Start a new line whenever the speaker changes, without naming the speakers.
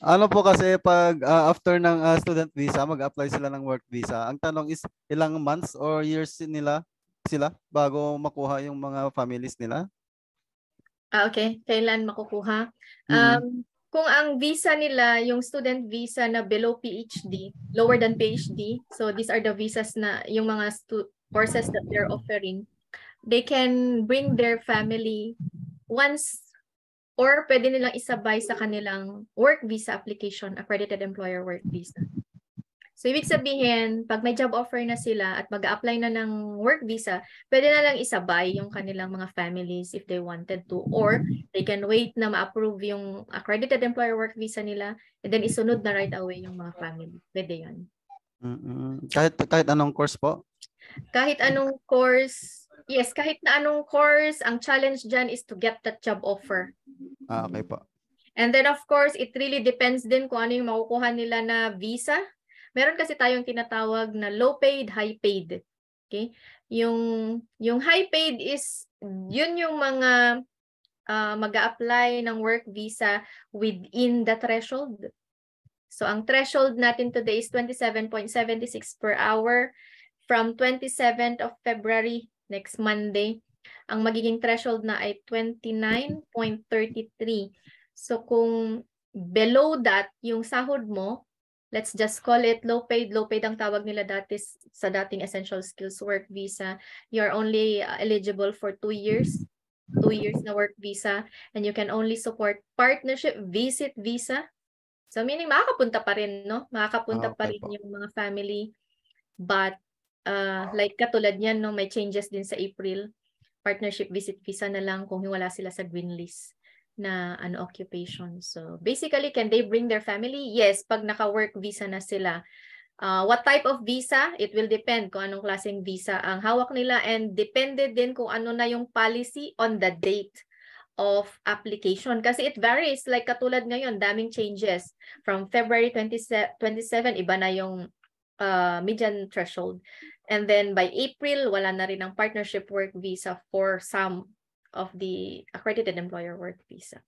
Ano po kasi pag ah, after ng ah, student visa, mag-apply sila ng work visa. Ang tanong is ilang months or years nila sila bago makuha yung mga families nila?
Ah, okay. Kailan makukuha?
Mm.
Um, kung ang visa nila, yung student visa na below PhD, lower than PhD, so these are the visas na yung mga stu- courses that they're offering, they can bring their family once or pwede nilang isabay sa kanilang work visa application, accredited employer work visa. So, ibig sabihin, pag may job offer na sila at mag apply na ng work visa, pwede na lang isabay yung kanilang mga families if they wanted to. Or they can wait na ma-approve yung accredited employer work visa nila and then isunod na right away yung mga family. Pwede yan.
Mm-mm. Kahit kahit anong course po?
Kahit anong course, yes, kahit na anong course, ang challenge dyan is to get that job offer.
Ah, okay po.
And then of course, it really depends din kung ano yung makukuha nila na visa. Meron kasi tayong tinatawag na low paid, high paid. Okay? Yung yung high paid is yun yung mga uh, mag-apply ng work visa within the threshold. So ang threshold natin today is 27.76 per hour from 27th of February next Monday. Ang magiging threshold na ay 29.33. So kung below that yung sahod mo, let's just call it low paid. Low paid ang tawag nila dati sa dating essential skills work visa. You're only uh, eligible for two years. Two years na work visa. And you can only support partnership visit visa. So meaning makakapunta pa rin, no? Makakapunta
Ah,
pa
okay
rin
po.
yung mga family. But uh, like katulad niyan, no, may changes din sa April. Partnership visit visa na lang kung wala sila sa green list na ano occupation. So basically, can they bring their family? Yes, pag naka-work visa na sila. Uh, what type of visa? It will depend kung anong klaseng visa ang hawak nila and depende din kung ano na yung policy on the date of application. Kasi it varies. Like katulad ngayon, daming changes. From February 27, 27 iba na yung uh, median threshold. And then by April, wala na rin ang partnership work visa for some of the accredited employer work visa.